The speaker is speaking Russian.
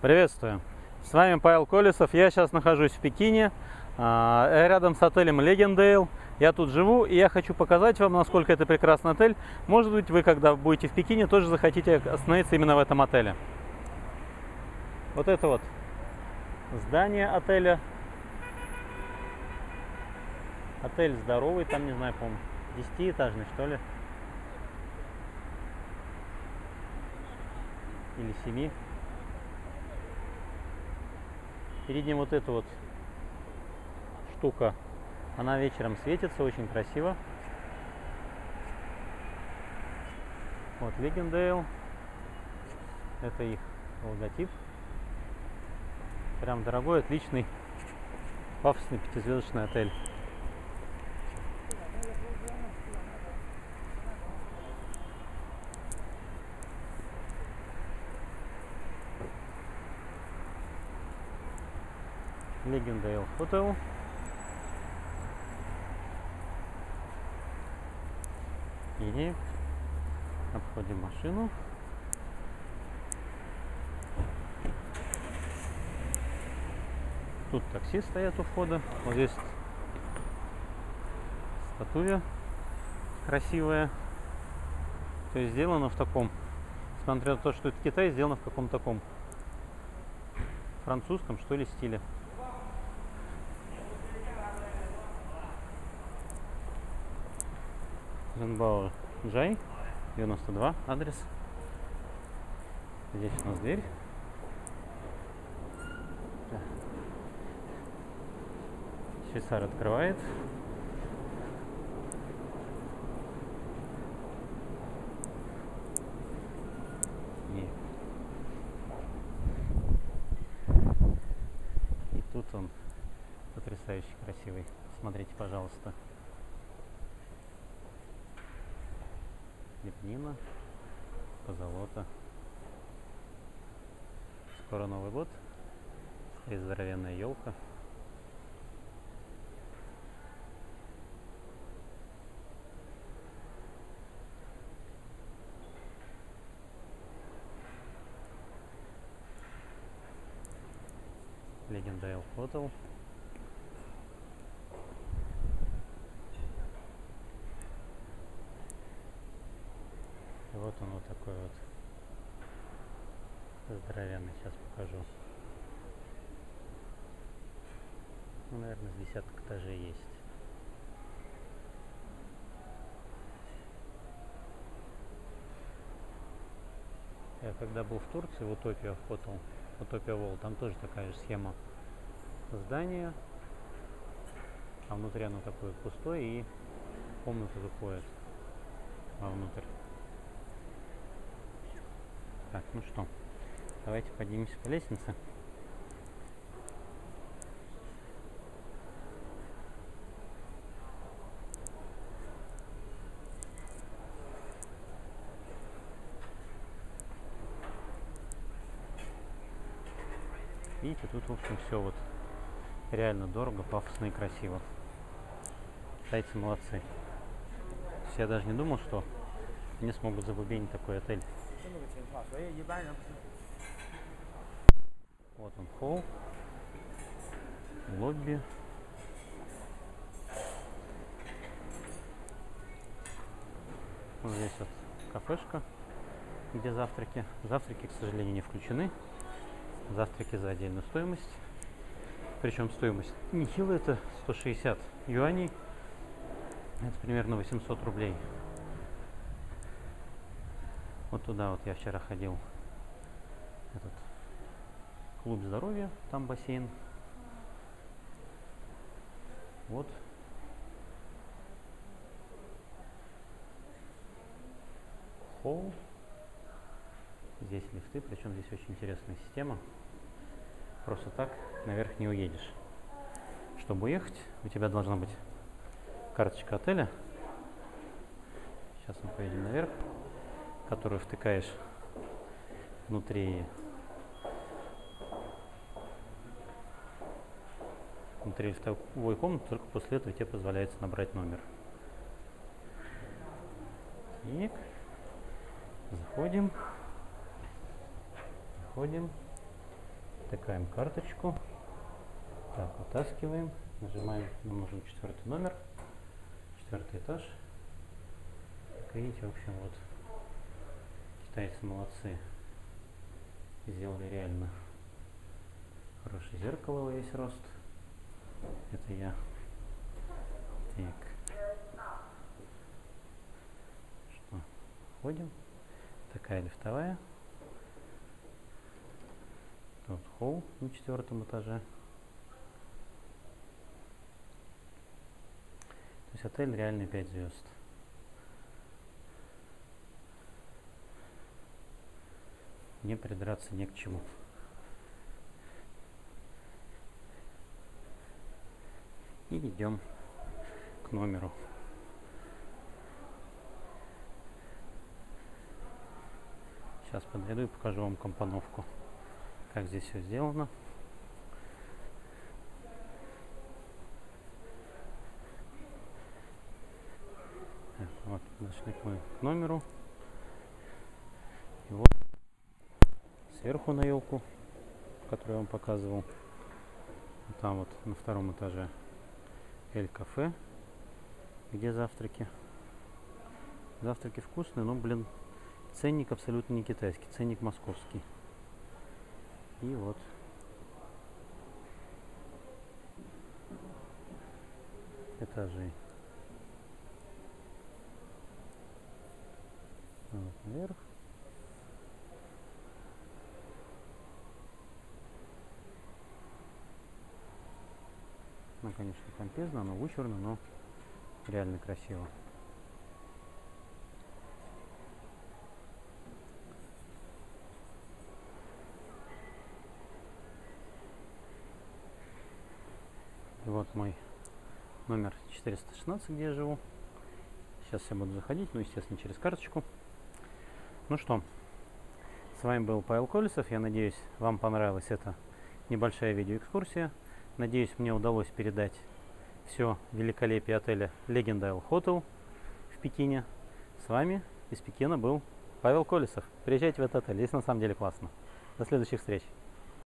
Приветствую! С вами Павел Колесов. Я сейчас нахожусь в Пекине, а, рядом с отелем Легендейл. Я тут живу, и я хочу показать вам, насколько это прекрасный отель. Может быть, вы, когда будете в Пекине, тоже захотите остановиться именно в этом отеле. Вот это вот здание отеля. Отель здоровый, там, не знаю, по-моему, 10-этажный, что ли. Или 7. Перед ним вот эта вот штука, она вечером светится, очень красиво. Вот Легендейл, это их логотип. Прям дорогой, отличный, пафосный пятизвездочный отель. Легендейл Hotel. И обходим машину. Тут такси стоят у входа. Вот здесь статуя красивая. То есть сделано в таком, смотря на то, что это Китай, сделано в каком-то таком французском, что ли, стиле. Зенбауэр Джай, 92, адрес. Здесь у нас дверь. Швейцар открывает. И тут он потрясающе красивый. Смотрите, пожалуйста. Лепнина, позолота. Скоро Новый год. Стоит здоровенная елка. Легендайл Hotel. Вот он вот такой вот здоровенный. Сейчас покажу. Ну, наверное, с десяток этажей есть. Я когда был в Турции, в Утопия Hotel, Утопия Вол, там тоже такая же схема здания. А внутри оно такое пустое и комната заходит вовнутрь. Так, ну что, давайте поднимемся по лестнице. Видите, тут, в общем, все вот реально дорого, пафосно и красиво. Китайцы молодцы. Я даже не думал, что они смогут забубенить такой отель. Вот он холл, лобби. Вот здесь вот кафешка, где завтраки. Завтраки, к сожалению, не включены. Завтраки за отдельную стоимость. Причем стоимость нехилая, это 160 юаней. Это примерно 800 рублей. Вот туда вот я вчера ходил. Этот клуб здоровья, там бассейн. Вот. Холл. Здесь лифты, причем здесь очень интересная система. Просто так наверх не уедешь. Чтобы уехать, у тебя должна быть карточка отеля. Сейчас мы поедем наверх которую втыкаешь внутри внутри лифтовой комнаты, только после этого тебе позволяется набрать номер. Так. Заходим. Заходим. Втыкаем карточку. Так, вытаскиваем. Нажимаем, нам нужен четвертый номер. Четвертый этаж. Как видите, в общем, вот китайцы молодцы. Сделали реально хорошее зеркало во весь рост. Это я. Так. Что? Ходим. Такая лифтовая. Тут холл на четвертом этаже. То есть отель реальный 5 звезд. Не придраться не к чему. И идем к номеру. Сейчас подойду и покажу вам компоновку, как здесь все сделано. Вот, подошли мы к номеру. И вот сверху на елку, которую я вам показывал. Там вот на втором этаже Эль Кафе, где завтраки. Завтраки вкусные, но, блин, ценник абсолютно не китайский, ценник московский. И вот. Этажей. Вот наверх. Ну, конечно, помпезно, оно вычурно, но реально красиво. И вот мой номер 416, где я живу. Сейчас я буду заходить, ну, естественно, через карточку. Ну что, с вами был Павел Колесов. Я надеюсь, вам понравилась эта небольшая видеоэкскурсия. Надеюсь, мне удалось передать все великолепие отеля Legendale Hotel в Пекине. С вами из Пекина был Павел Колесов. Приезжайте в этот отель, здесь на самом деле классно. До следующих встреч.